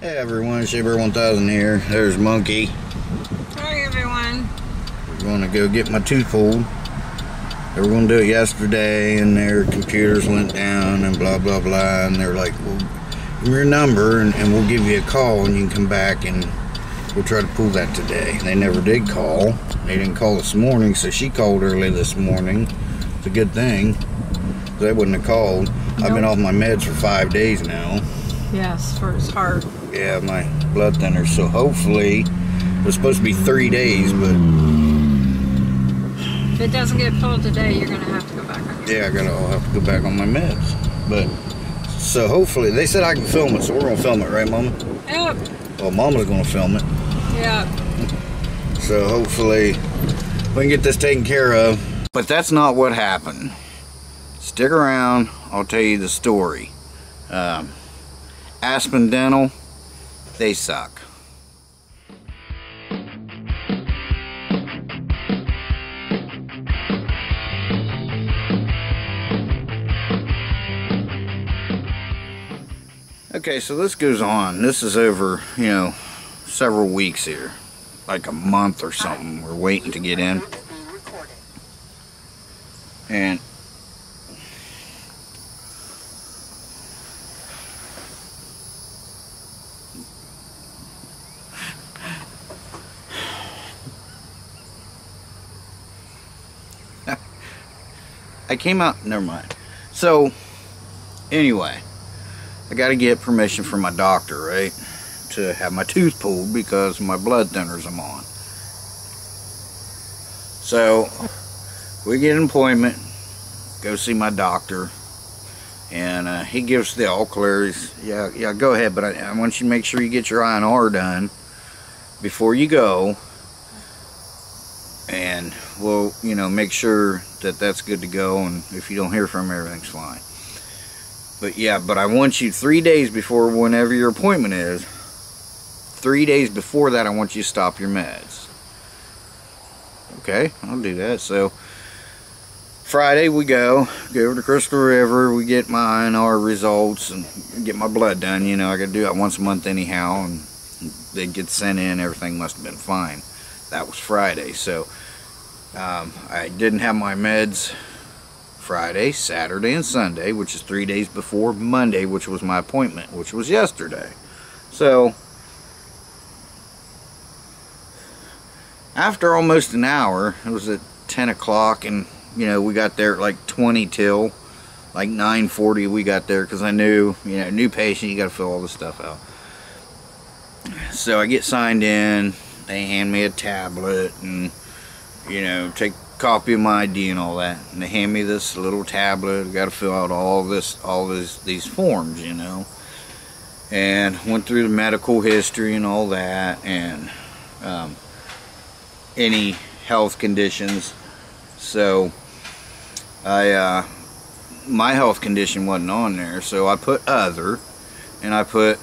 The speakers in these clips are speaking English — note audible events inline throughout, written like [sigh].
Hey everyone, Shabear 1000 here. There's Monkey. Hi everyone. We're going to go get my tooth pulled. They were going to do it yesterday and their computers went down and blah blah blah and they're like, well, give me your number and, and we'll give you a call and you can come back and we'll try to pull that today. They never did call. They didn't call this morning, so she called early this morning. It's a good thing. They wouldn't have called. I've been off my meds for five days now. Yes, for his heart. Yeah, my blood thinner. So hopefully, it was supposed to be three days, but If it doesn't get pulled today, you're gonna have to go back on yeah, I gotta I'll have to go back on my meds. But so hopefully, they said I can film it, so we're gonna film it, right, Mama? Yep. Well, Mama's gonna film it. Yeah. So hopefully, we can get this taken care of. But that's not what happened. Stick around. I'll tell you the story. Um, Aspen Dental, they suck. Okay, so this goes on. This is over, you know, several weeks here. Like a month or something. We're waiting to get in. And I came out, never mind. So, anyway, I got to get permission from my doctor, right? To have my tooth pulled because my blood thinners I'm on. So, we get an appointment, go see my doctor, and uh, he gives the all clear. He's, yeah, yeah, go ahead, but I, I want you to make sure you get your INR done before you go, we'll, you know, make sure that that's good to go, and if you don't hear from him, everything's fine. But yeah, but I want you three days before whenever your appointment is, three days before that, I want you to stop your meds. Okay, I'll do that. So, Friday we go, go over to Crystal River, we get my INR results and get my blood done. You know, I gotta do that once a month anyhow, and they get sent in, everything must have been fine. That was Friday, so um, I didn't have my meds Friday, Saturday, and Sunday, which is three days before Monday, which was my appointment, which was yesterday. So, after almost an hour, it was at 10 o'clock, and you know, we got there at like 20 till like 9:40. We got there because I knew, you know, new patient, you got to fill all this stuff out. So I get signed in. They hand me a tablet and you know, take copy of my ID and all that. And they hand me this little tablet. I got to fill out all this, all this, these forms, you know. And went through the medical history and all that, and um, any health conditions. So I, uh, my health condition wasn't on there, so I put other, and I put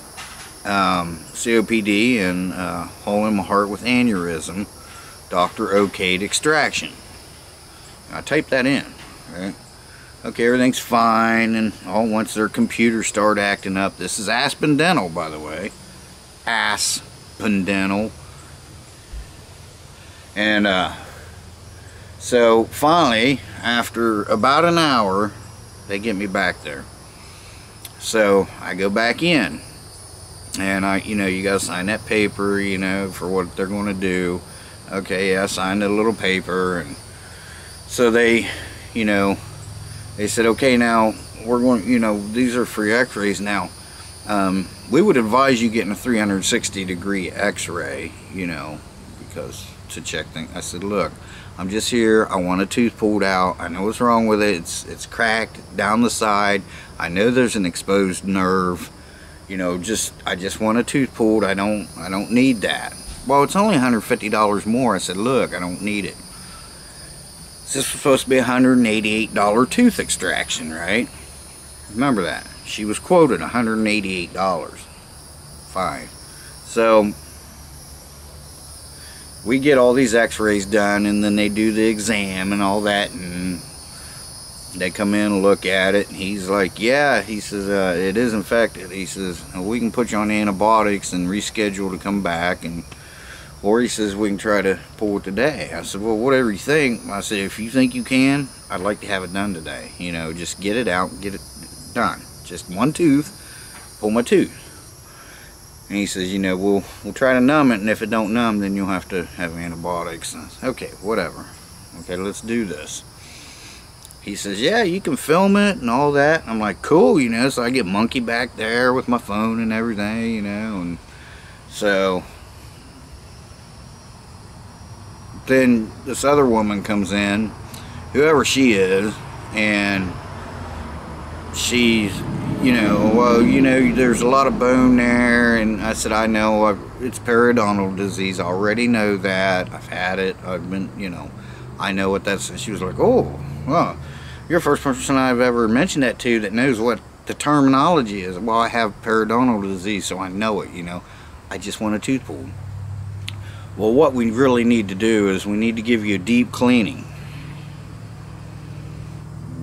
um, COPD and uh, hole in my heart with aneurysm. Dr. Okade extraction. I type that in, right? Okay, everything's fine, and all once their computers start acting up. This is Aspen Dental, by the way. Aspen Dental. And uh, so finally, after about an hour, they get me back there. So I go back in, and I, you know, you gotta sign that paper, you know, for what they're going to do okay yeah, I signed a little paper and so they you know they said okay now we're going you know these are free x-rays now. Um, we would advise you getting a 360 degree x-ray you know because to check things. I said look I'm just here. I want a tooth pulled out. I know what's wrong with it. It's it's cracked down the side. I know there's an exposed nerve. You know just I just want a tooth pulled. I don't I don't need that well, it's only $150 more. I said, look, I don't need it. This was supposed to be $188 tooth extraction, right? Remember that. She was quoted $188. Fine. So, we get all these x-rays done and then they do the exam and all that and they come in and look at it. And he's like, yeah, he says, uh, it is infected. He says, we can put you on antibiotics and reschedule to come back. and Or he says, we can try to pull it today. I said, well, whatever you think. I said, if you think you can, I'd like to have it done today. You know, just get it out, get it done. Just one tooth, pull my tooth. And he says, you know, we'll we'll try to numb it, and if it don't numb, then you'll have to have antibiotics. Said, okay, whatever. Okay, let's do this he says, yeah, you can film it and all that. I'm like, cool, you know, so I get monkey back there with my phone and everything, you know, and so then this other woman comes in, whoever she is, and she's, you know, well, you know, there's a lot of bone there, and I said, I know, it's periodontal disease, I already know that, I've had it, I've been, you know, I know what that's, and she was like, oh, well, you're the first person I've ever mentioned that to that knows what the terminology is. Well, I have periodontal disease, so I know it, you know. I just want a tooth pulled. Well, what we really need to do is we need to give you a deep cleaning.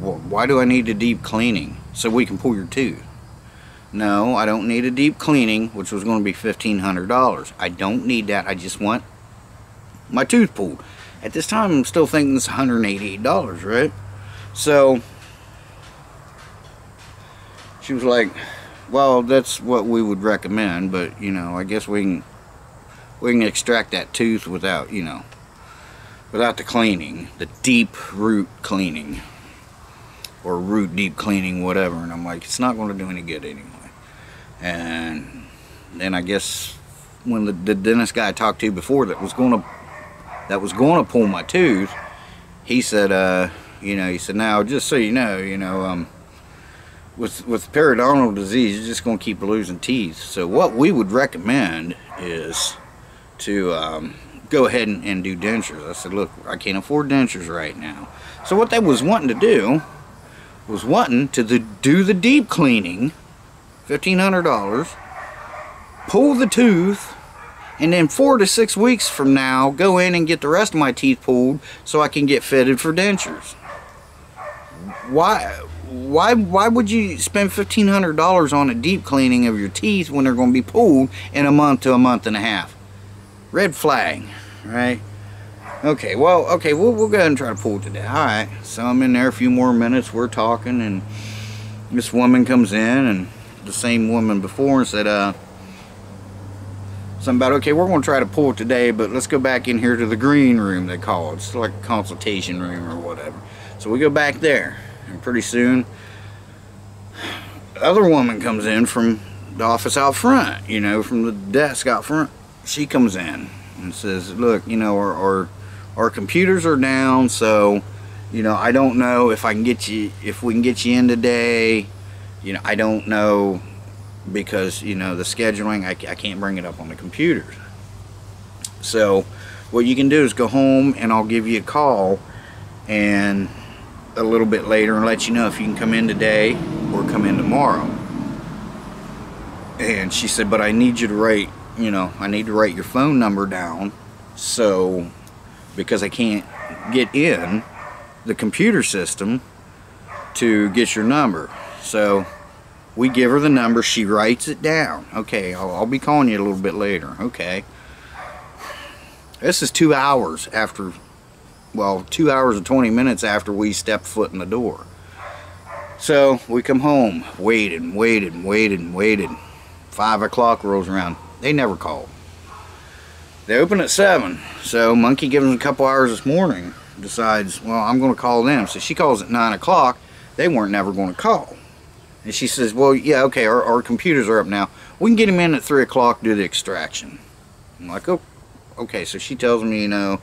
Why do I need a deep cleaning? So we can pull your tooth. No, I don't need a deep cleaning, which was going to be $1,500. I don't need that. I just want my tooth pulled. At this time, I'm still thinking it's $188, right? So she was like, well, that's what we would recommend, but you know, I guess we can we can extract that tooth without, you know, without the cleaning, the deep root cleaning or root deep cleaning, whatever. And I'm like, it's not going to do any good anyway. And then I guess when the, the dentist guy I talked to before that was going to that was going to pull my tooth, he said, uh, you know, he said, now, just so you know, you know, um, with, with periodontal disease, you're just going to keep losing teeth. So what we would recommend is to um, go ahead and, and do dentures. I said, look, I can't afford dentures right now. So what they was wanting to do was wanting to do the deep cleaning, $1,500, pull the tooth, and then four to six weeks from now, go in and get the rest of my teeth pulled so I can get fitted for dentures why why why would you spend fifteen hundred dollars on a deep cleaning of your teeth when they're going to be pulled in a month to a month and a half red flag right? Okay well okay we'll, we'll go ahead and try to pull today. All right so I'm in there a few more minutes. We're talking and this woman comes in and the same woman before and said uh something about okay we're going to try to pull today but let's go back in here to the green room they call it. It's like a consultation room or whatever. So we go back there and pretty soon, the other woman comes in from the office out front, you know, from the desk out front. She comes in and says, look, you know, our, our, our computers are down, so, you know, I don't know if I can get you, if we can get you in today. You know, I don't know because, you know, the scheduling, I, I can't bring it up on the computers. So, what you can do is go home and I'll give you a call and a little bit later and let you know if you can come in today or come in tomorrow. And she said, but I need you to write, you know, I need to write your phone number down so, because I can't get in the computer system to get your number. So, we give her the number, she writes it down. Okay, I'll, I'll be calling you a little bit later. Okay. This is two hours after well, two hours and 20 minutes after we stepped foot in the door. So we come home, waited waited waited waited. Five o'clock rolls around. They never called. They open at seven. So Monkey gives them a couple hours this morning. Decides, well, I'm going to call them. So she calls at nine o'clock. They weren't never going to call. And she says, well, yeah, okay, our, our computers are up now. We can get them in at three o'clock do the extraction. I'm like, oh, okay. So she tells me, you know,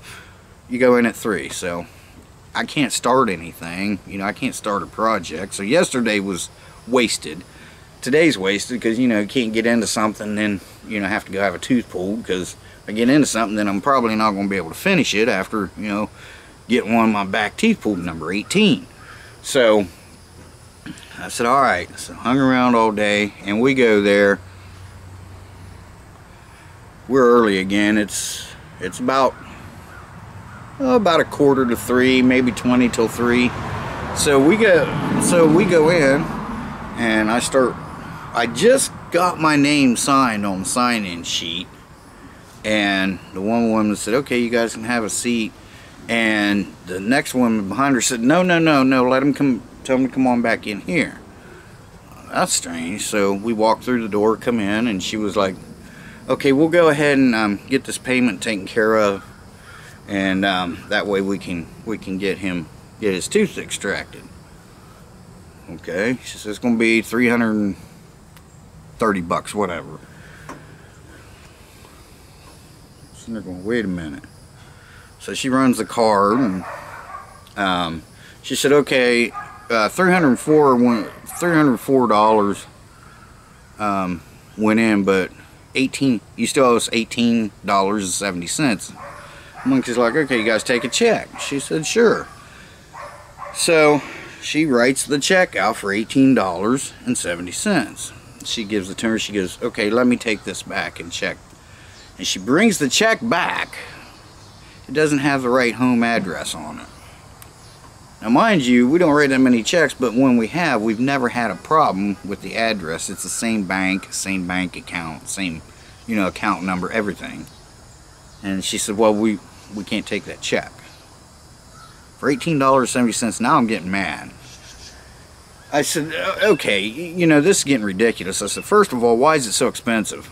you go in at 3 so I can't start anything you know I can't start a project so yesterday was wasted today's wasted because you know you can't get into something then you know have to go have a tooth pulled because I get into something then I'm probably not going to be able to finish it after you know getting one of my back teeth pulled number 18 so I said alright so hung around all day and we go there we're early again it's it's about oh, about a quarter to three, maybe 20 till three. So we go, so we go in, and I start. I just got my name signed on the sign-in sheet, and the one woman said, "Okay, you guys can have a seat." And the next woman behind her said, "No, no, no, no. Let him come. Tell him to come on back in here." That's strange. So we walked through the door, come in, and she was like, "Okay, we'll go ahead and um, get this payment taken care of, and um, that way we can we can get him get his tooth extracted." Okay, she says it's gonna be 330 bucks, whatever. So they're going, wait a minute. So she runs the card and um, she said, okay, uh, 304 went, $304 um, went in, but 18, you still owe us $18.70. Monkey's like, okay, you guys take a check. She said, sure. So she writes the check out for $18.70. She gives the her. She goes, okay, let me take this back and check. And she brings the check back. It doesn't have the right home address on it. Now, mind you, we don't write that many checks, but when we have, we've never had a problem with the address. It's the same bank, same bank account, same, you know, account number, everything. And she said, well, we, we can't take that check. For $18.70, now I'm getting mad. I said, okay, you know, this is getting ridiculous. I said, first of all, why is it so expensive?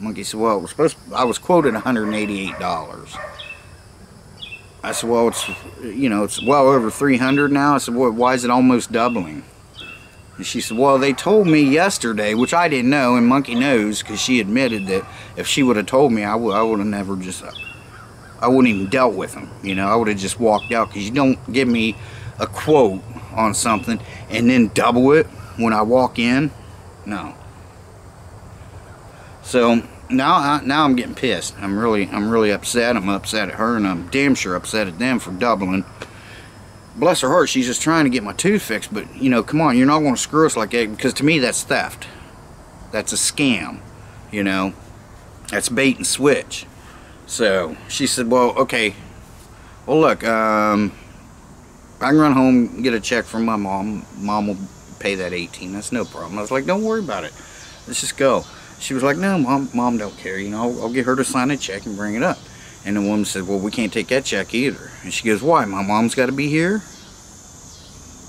Monkey said, well, it was supposed to, I was quoted $188. I said, well, it's, you know, it's well over 300 now. I said, well, why is it almost doubling? And she said, well, they told me yesterday, which I didn't know, and Monkey knows, because she admitted that if she would have told me, I would, I would have never just, I wouldn't even dealt with them. You know, I would have just walked out, because you don't give me a quote on something and then double it when I walk in. No. So now, I, now I'm getting pissed. I'm really, I'm really upset. I'm upset at her, and I'm damn sure upset at them for doubling. Bless her heart, she's just trying to get my tooth fixed. But you know, come on, you're not going to screw us like that because to me that's theft. That's a scam. You know, that's bait and switch. So she said, "Well, okay. Well, look, um, I can run home get a check from my mom. Mom will pay that 18. That's no problem." I was like, "Don't worry about it. Let's just go." She was like, no, mom, mom don't care. You know, I'll, I'll get her to sign a check and bring it up. And the woman said, well, we can't take that check either. And she goes, why? My mom's got to be here?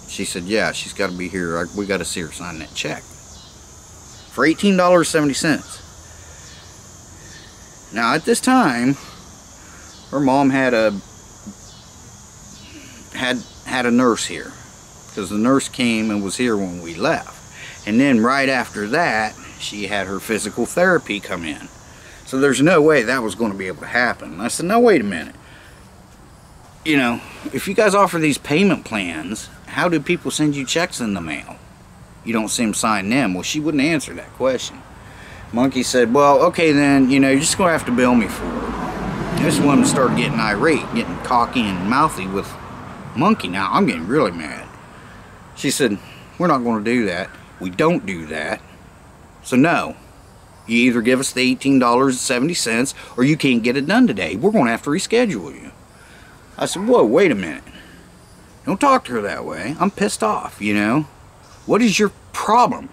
She said, yeah, she's got to be here. I, we got to see her sign that check. For $18.70. Now, at this time, her mom had a had had a nurse here because the nurse came and was here when we left and then right after that she had her physical therapy come in. So there's no way that was going to be able to happen. I said, no, wait a minute. You know, if you guys offer these payment plans, how do people send you checks in the mail? You don't see them sign them. Well, she wouldn't answer that question. Monkey said, well, okay then, you know, you're just going to have to bill me for it. This woman started getting irate, getting cocky and mouthy with Monkey. Now, I'm getting really mad. She said, we're not going to do that. We don't do that. So no, you either give us the $18.70 or you can't get it done today. We're going to have to reschedule you. I said, whoa, wait a minute. Don't talk to her that way. I'm pissed off, you know. What is your problem?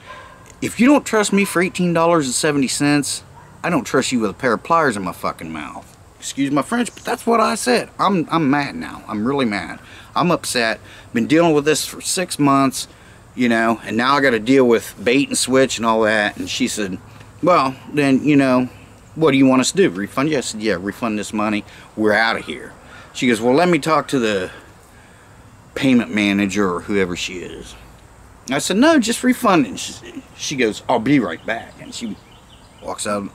If you don't trust me for $18.70, I don't trust you with a pair of pliers in my fucking mouth. Excuse my French, but that's what I said. I'm, I'm mad now. I'm really mad. I'm upset. Been dealing with this for six months you know, and now I got to deal with bait and switch and all that. And she said, well, then, you know, what do you want us to do? Refund you? I said, yeah, refund this money. We're out of here. She goes, well, let me talk to the payment manager or whoever she is. I said, no, just refund it. She, she goes, I'll be right back. And she walks out.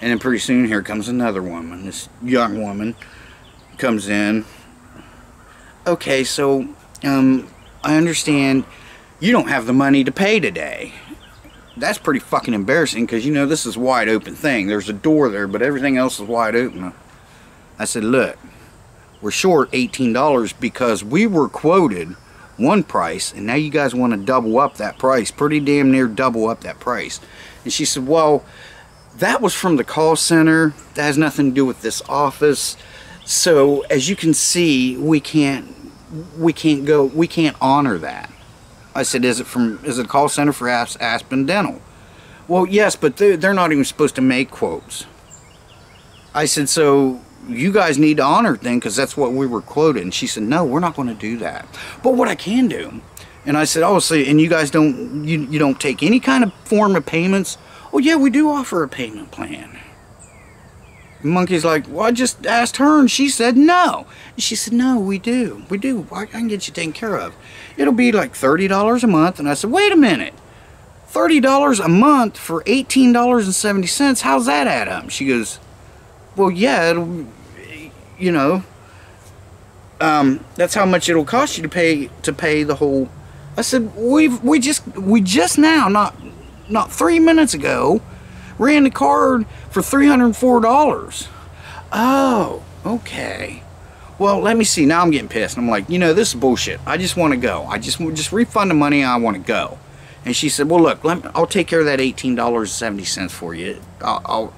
And then pretty soon here comes another woman. This young woman comes in. Okay, so um, I understand you don't have the money to pay today. That's pretty fucking embarrassing because you know this is wide open thing. There's a door there, but everything else is wide open. I said, look, we're short $18 because we were quoted one price and now you guys want to double up that price. Pretty damn near double up that price. And she said, well, that was from the call center. That has nothing to do with this office. So as you can see, we can't we can't go, we can't honor that. I said, is it from, is it call center for Aspen Dental? Well, yes, but they're, they're not even supposed to make quotes. I said, so you guys need to honor it then because that's what we were quoted. And she said, no, we're not going to do that. But what I can do, and I said, oh, so, and you guys don't, you, you don't take any kind of form of payments? Oh, yeah, we do offer a payment plan. Monkey's like, well, I just asked her and she said no. And she said, no, we do. We do. I can get you taken care of. It'll be like $30 a month. And I said, wait a minute. $30 a month for $18.70. How's that add up? She goes, well, yeah, it'll, you know, um, that's how much it'll cost you to pay to pay the whole. I said, we've we just we just now not not three minutes ago ran the card for $304. Oh, okay. Well, let me see. Now I'm getting pissed. I'm like, you know, this is bullshit. I just want to go. I just want just refund the money. I want to go. And she said, well, look, let me, I'll take care of that $18.70 for you. I'll, I'll,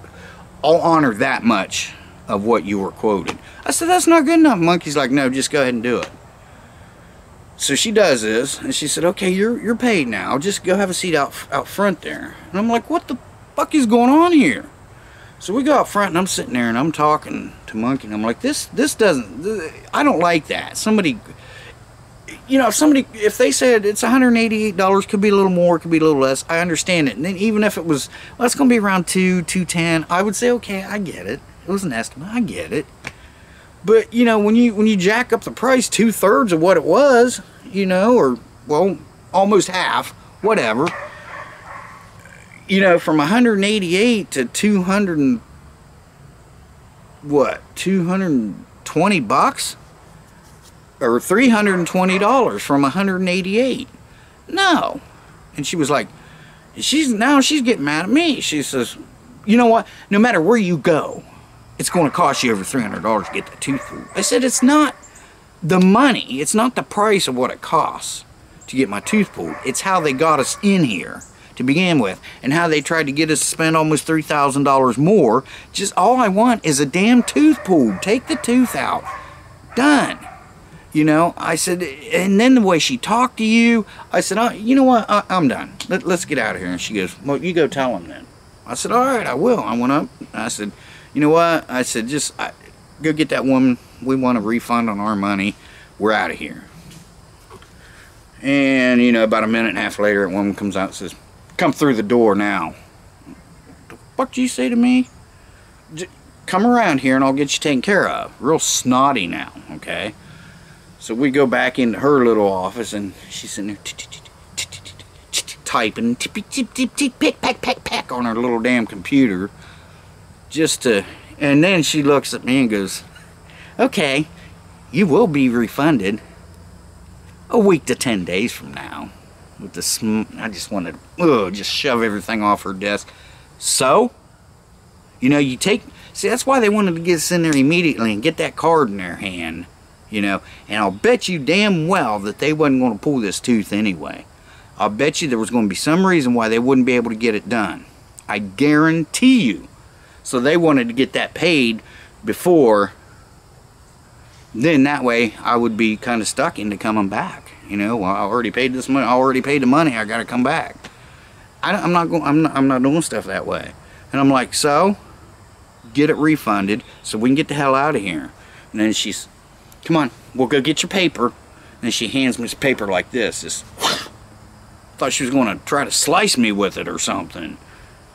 I'll honor that much of what you were quoted. I said, that's not good enough. Monkey's like, no, just go ahead and do it. So she does this, and she said, okay, you're, you're paid now. Just go have a seat out, out front there. And I'm like, what the fuck is going on here? So we go out front and I'm sitting there and I'm talking to Monkey and I'm like, this this doesn't, I don't like that. Somebody, you know, if somebody, if they said it's $188, could be a little more, could be a little less, I understand it. And then even if it was, well, it's going to be around two, 210, I would say, okay, I get it. It was an estimate, I get it. But, you know, when you, when you jack up the price two thirds of what it was, you know, or, well, almost half, whatever you know, from 188 to 200 and what, 220 bucks? Or $320 from 188. No. And she was like, she's now she's getting mad at me. She says, you know what? No matter where you go, it's going to cost you over $300 to get the tooth pulled. I said, it's not the money. It's not the price of what it costs to get my tooth pulled. It's how they got us in here to begin with and how they tried to get us to spend almost $3,000 more. Just all I want is a damn tooth pulled. Take the tooth out. Done. You know, I said, and then the way she talked to you, I said, oh, you know what, I, am done. Let, us get out of here. And she goes, well, you go tell them then. I said, all right, I will. I went up. I said, you know what? I said, just I, go get that woman. We want a refund on our money. We're out of here. And, you know, about a minute and a half later, a woman comes out and says, come through the door now. What the fuck do you say to me? J come around here and I'll get you taken care of. Real snotty now, okay? So we go back into her little office and she's sitting there typing peck peck peck peck on her little damn computer just to and then she looks at me and goes okay you will be refunded a week to 10 days from now with the sm I just wanted to just shove everything off her desk. So, you know, you take, see, that's why they wanted to get us in there immediately and get that card in their hand, you know, and I'll bet you damn well that they wasn't going to pull this tooth anyway. I'll bet you there was going to be some reason why they wouldn't be able to get it done. I guarantee you. So they wanted to get that paid before, then that way I would be kind of stuck into coming back. You know, well, I already paid this money. I already paid the money. I got to come back. I, am not going. I'm not. I'm not doing stuff that way. And I'm like, so, get it refunded so we can get the hell out of here. And then she's, come on, we'll go get your paper. And she hands me this paper like this. Just thought she was going to try to slice me with it or something.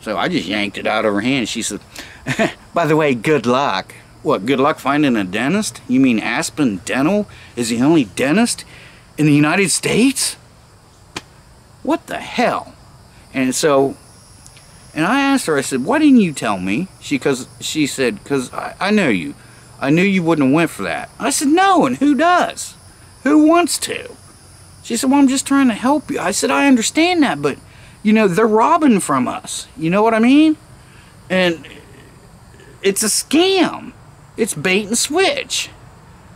So I just yanked it out of her hand. She said, [laughs] by the way, good luck. What, good luck finding a dentist? You mean Aspen Dental is the only dentist in the United States? What the hell? And so, and I asked her, I said, why didn't you tell me? She, cause, she said, because I, I know you. I knew you wouldn't have went for that. I said, no, and who does? Who wants to? She said, well, I'm just trying to help you. I said, I understand that, but, you know, they're robbing from us. You know what I mean? And it's a scam. It's bait and switch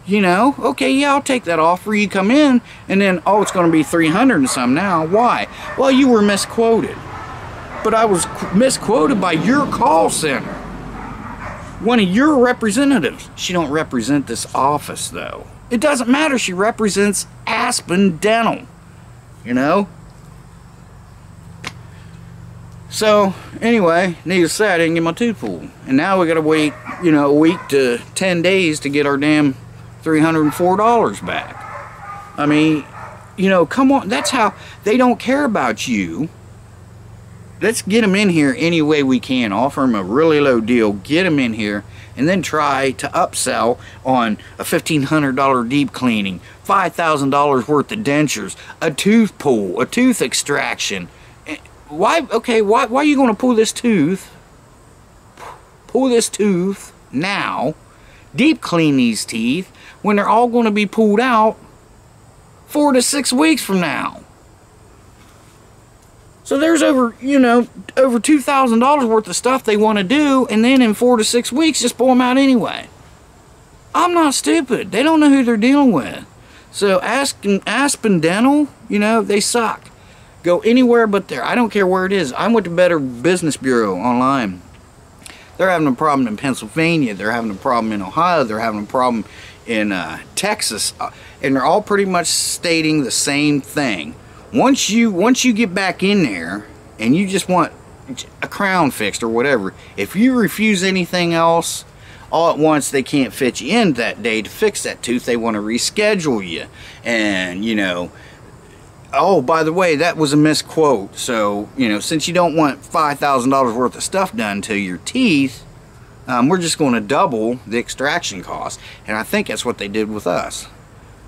you know, okay, yeah, I'll take that offer. You come in, and then, oh, it's going to be 300 and some now. Why? Well, you were misquoted. But I was misquoted by your call center. One of your representatives. She don't represent this office, though. It doesn't matter. She represents Aspen Dental. You know? So, anyway, needless to say, I didn't get my tooth pulled. And now we gotta wait, you know, a week to 10 days to get our damn $304 back. I mean, you know, come on. That's how they don't care about you. Let's get them in here any way we can. Offer them a really low deal. Get them in here and then try to upsell on a $1,500 deep cleaning, $5,000 worth of dentures, a tooth pull, a tooth extraction. Eh, why, okay, why, why are you going to pull this tooth? Pull this tooth now, deep clean these teeth when they're all going to be pulled out four to six weeks from now. So there's over, you know, over $2,000 worth of stuff they want to do, and then in four to six weeks, just pull them out anyway. I'm not stupid. They don't know who they're dealing with. So Aspen, Aspen Dental, you know, they suck. Go anywhere but there. I don't care where it is. I went to Better Business Bureau online. They're having a problem in Pennsylvania. They're having a problem in Ohio. They're having a problem in uh, Texas. Uh, and they're all pretty much stating the same thing. Once you once you get back in there and you just want a crown fixed or whatever if you refuse anything else all at once they can't fit you in that day to fix that tooth. They want to reschedule you. And you know oh by the way that was a misquote. So you know since you don't want $5,000 worth of stuff done to your teeth um, we're just going to double the extraction cost and I think that's what they did with us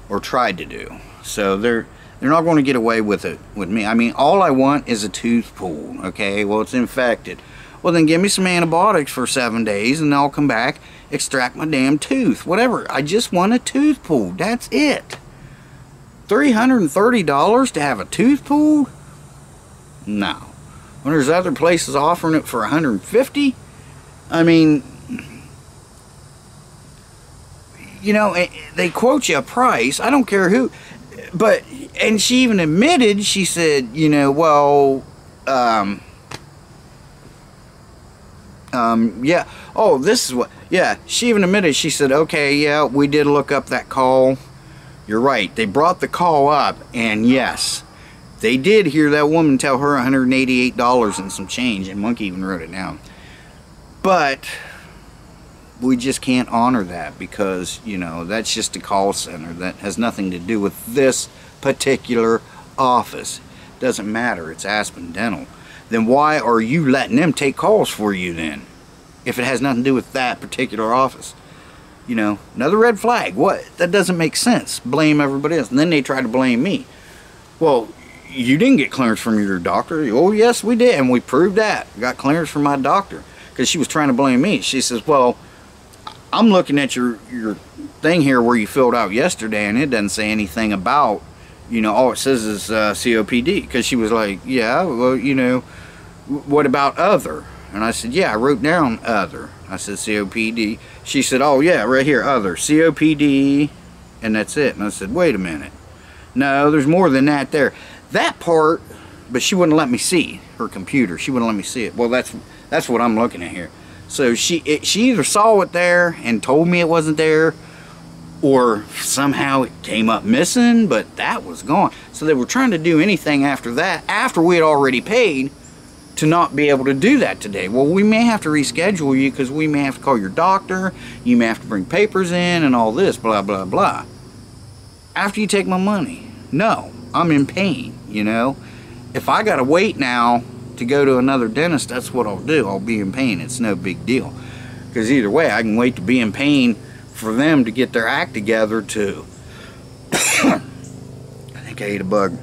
or tried to do so they're they're not going to get away with it with me. I mean, all I want is a tooth pulled, okay? Well, it's infected. Well, then give me some antibiotics for seven days and I'll come back, extract my damn tooth. Whatever. I just want a tooth pulled. That's it. $330 to have a tooth pulled? No. When there's other places offering it for 150 I mean, you know, eh, they quote you a price. I don't care who but and she even admitted she said you know well um um yeah oh this is what yeah she even admitted she said okay yeah we did look up that call you're right they brought the call up and yes they did hear that woman tell her $188 and some change and monkey even wrote it down but we just can't honor that because you know that's just a call center. That has nothing to do with this particular office. Doesn't matter. It's Aspen Dental. Then why are you letting them take calls for you then? If it has nothing to do with that particular office. You know another red flag. What? That doesn't make sense. Blame everybody else. And then they try to blame me. Well you didn't get clearance from your doctor. Oh yes we did. And we proved that. Got clearance from my doctor. Because she was trying to blame me. She says well I'm looking at your your thing here where you filled out yesterday and it doesn't say anything about you know all it says is uh, COPD because she was like yeah well you know what about other? And I said yeah I wrote down other. I said COPD she said oh yeah right here other. COPD and that's it. And I said wait a minute. No there's more than that there. That part but she wouldn't let me see her computer. She wouldn't let me see it. Well that's that's what I'm looking at here so she it, she either saw it there and told me it wasn't there, or somehow it came up missing, but that was gone. So they were trying to do anything after that, after we had already paid, to not be able to do that today. Well, we may have to reschedule you because we may have to call your doctor, you may have to bring papers in and all this, blah, blah, blah. After you take my money. No, I'm in pain, you know. If I gotta wait now to go to another dentist, that's what I'll do. I'll be in pain. It's no big deal. Because either way, I can wait to be in pain for them to get their act together to... [coughs] I think I ate a bug.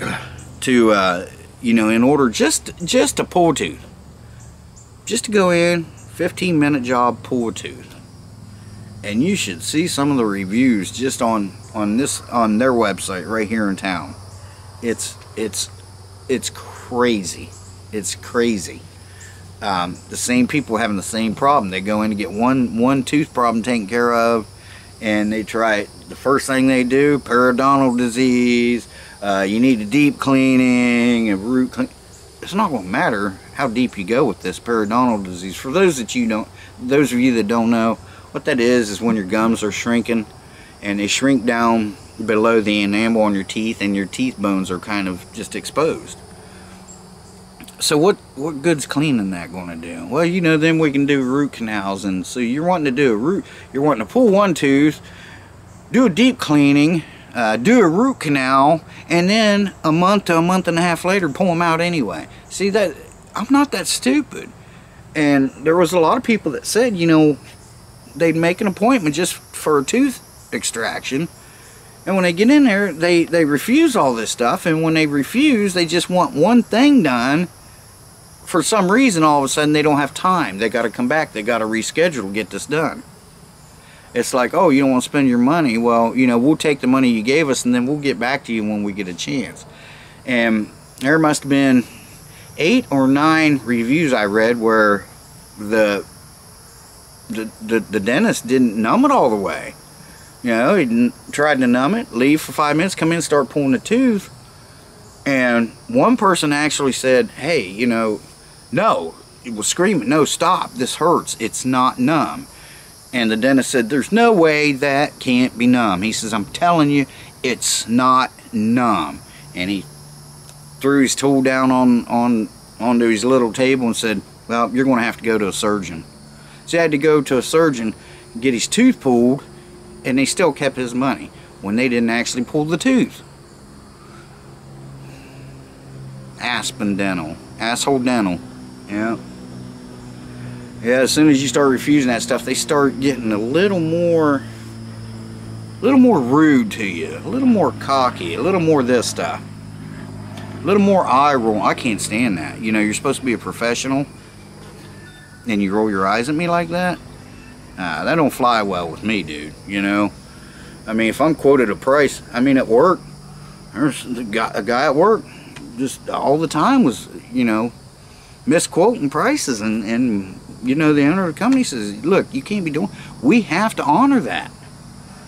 [sighs] To, uh, you know, in order just, just to pull a tooth. Just to go in, 15 minute job, pull a tooth. And you should see some of the reviews just on, on this, on their website right here in town. It's, it's, it's crazy crazy. It's crazy. Um, the same people having the same problem. They go in to get one one tooth problem taken care of, and they try the first thing they do periodontal disease. Uh, you need a deep cleaning and root clean. It's not going to matter how deep you go with this periodontal disease. For those that you don't, those of you that don't know, what that is is when your gums are shrinking and they shrink down below the enamel on your teeth and your teeth bones are kind of just exposed. So what what good's cleaning that going to do? Well, you know, then we can do root canals and so you're wanting to do a root you're wanting to pull one tooth, do a deep cleaning, uh, do a root canal, and then a month to a month and a half later pull them out anyway. See that I'm not that stupid. And there was a lot of people that said, you know, they'd make an appointment just for a tooth extraction and when they get in there, they, they refuse all this stuff. And when they refuse, they just want one thing done. For some reason, all of a sudden, they don't have time. They got to come back. They got to reschedule get this done. It's like, oh, you don't want to spend your money. Well, you know, we'll take the money you gave us and then we'll get back to you when we get a chance. And there must have been eight or nine reviews I read where the the, the, the dentist didn't numb it all the way. You know, he tried to numb it, leave for five minutes, come in, start pulling the tooth. And one person actually said, hey, you know, no, he was screaming, no, stop, this hurts, it's not numb. And the dentist said, there's no way that can't be numb. He says, I'm telling you, it's not numb. And he threw his tool down on, on onto his little table and said, well, you're going to have to go to a surgeon. So he had to go to a surgeon, get his tooth pulled, and they still kept his money when they didn't actually pull the tooth. Aspen Dental. Asshole Dental. Yeah. Yeah, as soon as you start refusing that stuff, they start getting a little more a little more rude to you, a little more cocky, a little more this stuff. A little more eye roll. I can't stand that. You know, you're supposed to be a professional and you roll your eyes at me like that. Uh, that don't fly well with me, dude, you know. I mean, if I'm quoted a price, I mean, at work, there's a guy, a guy at work just all the time was, you know, misquoting prices. And, and, you know, the owner of the company says, look, you can't be doing, we have to honor that.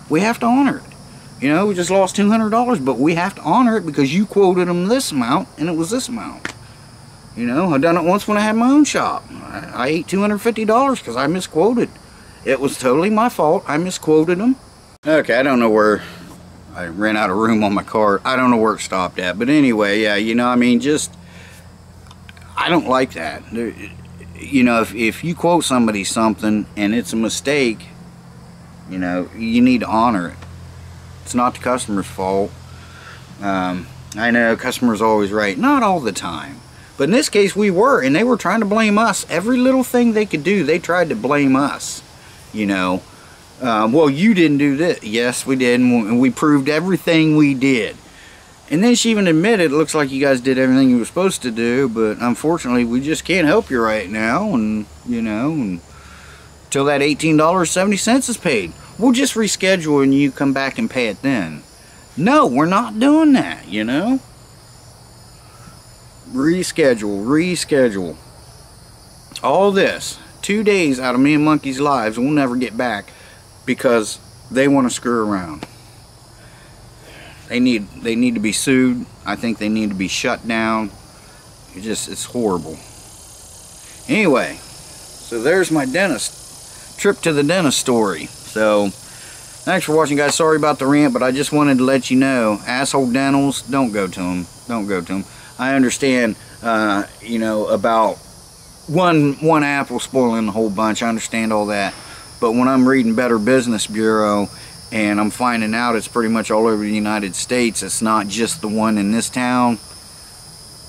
We have to honor it. You know, we just lost $200, but we have to honor it because you quoted them this amount and it was this amount. You know, I done it once when I had my own shop. I, I ate $250 because I misquoted. It was totally my fault. I misquoted them. Okay, I don't know where I ran out of room on my cart. I don't know where it stopped at. But anyway, yeah, you know, I mean, just, I don't like that. You know, if, if you quote somebody something and it's a mistake, you know, you need to honor it. It's not the customer's fault. Um, I know customer's always right. Not all the time. But in this case, we were, and they were trying to blame us. Every little thing they could do, they tried to blame us you know. Um, well, you didn't do this. Yes, we did, and we proved everything we did. And then she even admitted, it looks like you guys did everything you were supposed to do, but unfortunately, we just can't help you right now, and, you know, and until that $18.70 is paid. We'll just reschedule and you come back and pay it then. No, we're not doing that, you know? Reschedule, reschedule. All this two days out of me and Monkey's lives we'll never get back because they want to screw around. They need they need to be sued. I think they need to be shut down. It just it's horrible. Anyway, so there's my dentist trip to the dentist story. So thanks for watching guys. Sorry about the rant, but I just wanted to let you know asshole dentals don't go to them. Don't go to them. I understand uh, you know about one one apple spoiling the whole bunch. I understand all that. But when I'm reading Better Business Bureau and I'm finding out it's pretty much all over the United States, it's not just the one in this town,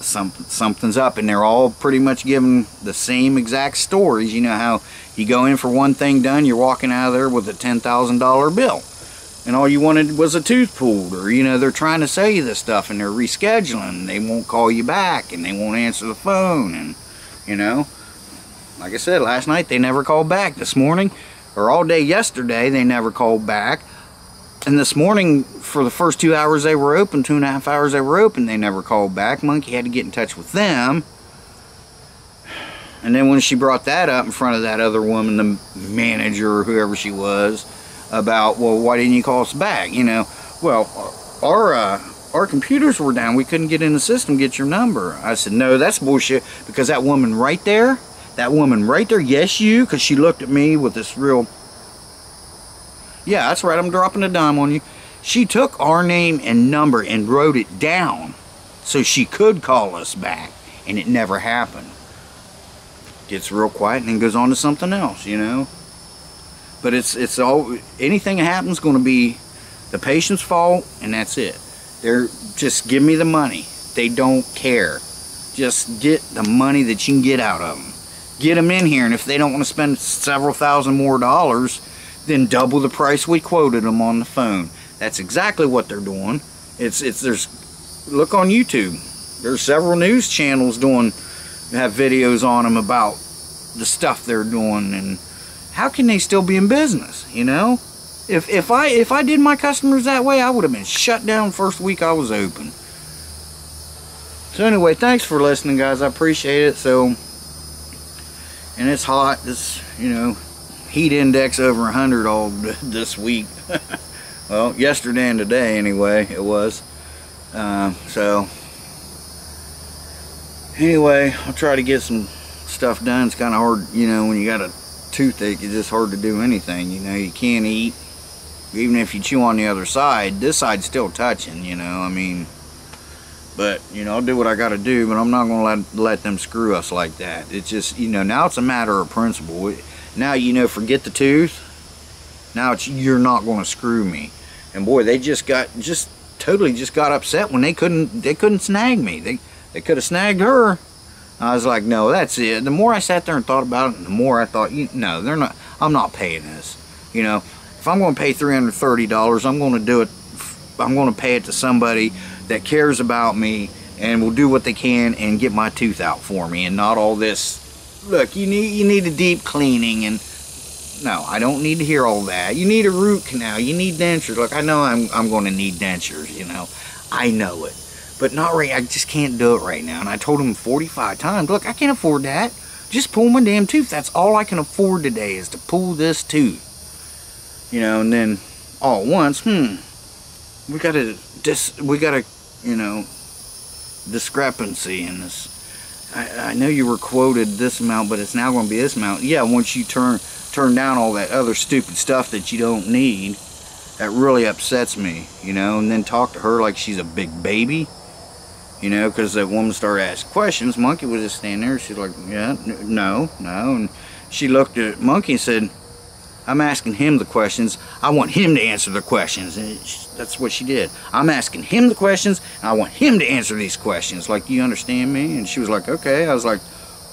some, something's up. And they're all pretty much giving the same exact stories. You know how you go in for one thing done, you're walking out of there with a $10,000 bill. And all you wanted was a tooth pulled. Or, you know, they're trying to sell you this stuff and they're rescheduling. They won't call you back and they won't answer the phone. And you know. Like I said, last night they never called back. This morning, or all day yesterday, they never called back. And this morning, for the first two hours they were open, two and a half hours they were open, they never called back. Monkey had to get in touch with them. And then when she brought that up in front of that other woman, the manager or whoever she was, about, well, why didn't you call us back? You know, well, our uh, our computers were down. We couldn't get in the system, get your number. I said, no, that's bullshit because that woman right there, that woman right there, yes, you, because she looked at me with this real, Yeah, that's right. I'm dropping a dime on you. She took our name and number and wrote it down so she could call us back, and it never happened. Gets real quiet and then goes on to something else, you know. But it's it's all anything that happens going to be the patient's fault, and that's it. They're just give me the money. They don't care. Just get the money that you can get out of them. Get them in here, and if they don't want to spend several thousand more dollars, then double the price we quoted them on the phone. That's exactly what they're doing. It's it's there's look on YouTube. There's several news channels doing have videos on them about the stuff they're doing and how can they still be in business, you know? If if I if I did my customers that way, I would have been shut down first week I was open. So anyway, thanks for listening guys. I appreciate it. So and it's hot. It's, you know, heat index over 100 all [laughs] this week. well, yesterday and today anyway, it was. Uh, so anyway, I'll try to get some stuff done. It's kind of hard, you know, when you got a toothache, it's just hard to do anything. You know, you can't eat. Even if you chew on the other side, this side's still touching, you know, I mean, but, you know, I'll do what I got to do, but I'm not going to let, let them screw us like that. It's just, you know, now it's a matter of principle. Now, you know, forget the tooth. Now it's, you're not going to screw me. And boy, they just got, just totally just got upset when they couldn't, they couldn't snag me. They, they could have snagged her. I was like, no, that's it. The more I sat there and thought about it, the more I thought, you, no, they're not. I'm not paying this. You know, if I'm going to pay $330, I'm going to do it. I'm going to pay it to somebody that cares about me and will do what they can and get my tooth out for me, and not all this. Look, you need you need a deep cleaning, and no, I don't need to hear all that. You need a root canal. You need dentures. Look, I know I'm I'm going to need dentures. You know, I know it but not right. I just can't do it right now. And I told him 45 times, look, I can't afford that. Just pull my damn tooth. That's all I can afford today is to pull this tooth. You know, and then all at once, hmm, we got a dis, we got a, you know, discrepancy in this. I, I know you were quoted this amount, but it's now going to be this amount. Yeah, once you turn turn down all that other stupid stuff that you don't need, that really upsets me, you know, and then talk to her like she's a big baby you know, because that woman started asking questions. Monkey was just standing there. She's like, yeah, no, no. And she looked at Monkey and said, I'm asking him the questions. I want him to answer the questions. And that's what she did. I'm asking him the questions, and I want him to answer these questions. Like, you understand me? And she was like, okay. I was like,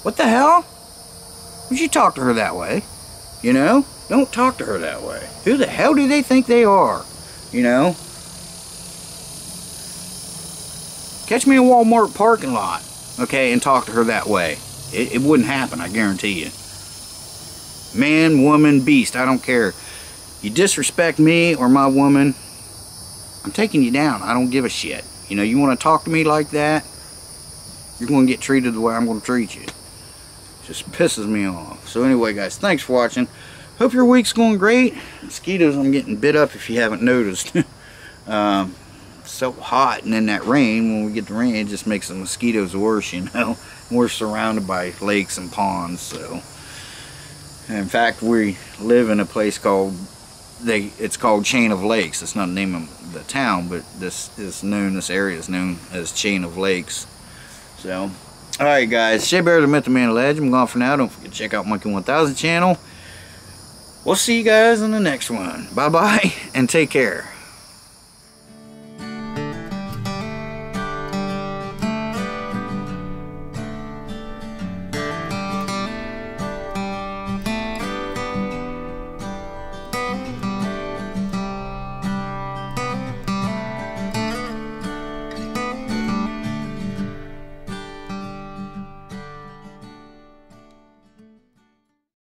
what the hell? Would you talk to her that way? You know? Don't talk to her that way. Who the hell do they think they are? You know? Catch me in Walmart parking lot, okay, and talk to her that way. It, it wouldn't happen, I guarantee you. Man, woman, beast, I don't care. You disrespect me or my woman, I'm taking you down. I don't give a shit. You know, you want to talk to me like that, you're going to get treated the way I'm going to treat you. Just pisses me off. So anyway, guys, thanks for watching. Hope your week's going great. Mosquitoes, I'm getting bit up if you haven't noticed. [laughs] um, so hot and then that rain when we get the rain it just makes the mosquitoes worse you know [laughs] we're surrounded by lakes and ponds so in fact we live in a place called they it's called chain of lakes. It's not the name of the town but this is known this area is known as chain of lakes. So alright guys. Shabear the Myth the Man Legend. I'm gone for now. Don't forget to check out Monkey 1000 channel. We'll see you guys in the next one. Bye bye [laughs] and take care